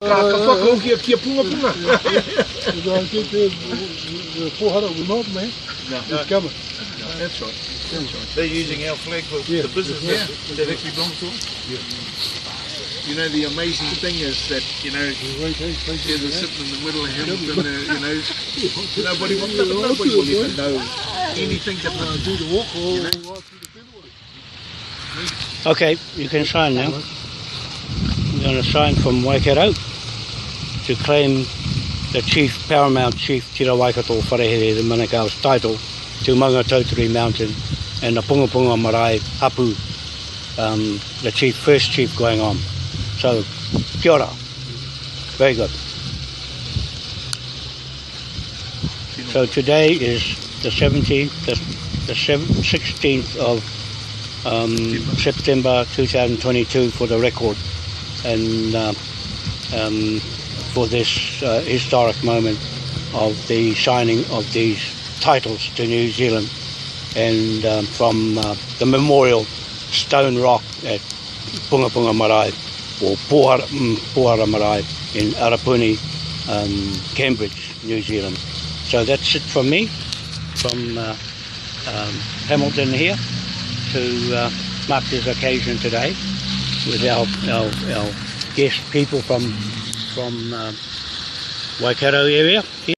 Ka ka kia kia punga punga. The, the, the, the 400 will not, man. No, It's coming. that's right. That's right. They're using our flag for Yeah. the business Yeah. that actually belongs to us. You know, the amazing thing is that, you know, Wait, hey, hey, yeah, they're hey. sitting in the middle of Hamilton, uh, you know, nobody will, nobody will even know anything Uh, different. do the walk all right through the Okay, you can sign now. We're going to sign from Waikato to claim the chief, paramount chief, Tira Waikato Wharehere the Manukau's title to Maungatautari Mountain and the Punga Punga Marae Hapu, um, the chief, first chief going on. So, kia ora. Very good. So today is the 17th, the, the 16th of um, September 2022 for the record and uh, um, for this uh, historic moment of the signing of these titles to New Zealand and um, from uh, the memorial stone rock at Punga Marae or Pohara, mm, Pohara Marae in Arapuni, um, Cambridge, New Zealand. So that's it from me, from uh, um, Hamilton here to uh, mark this occasion today with our, our, our guest people from from uh, Waikato area.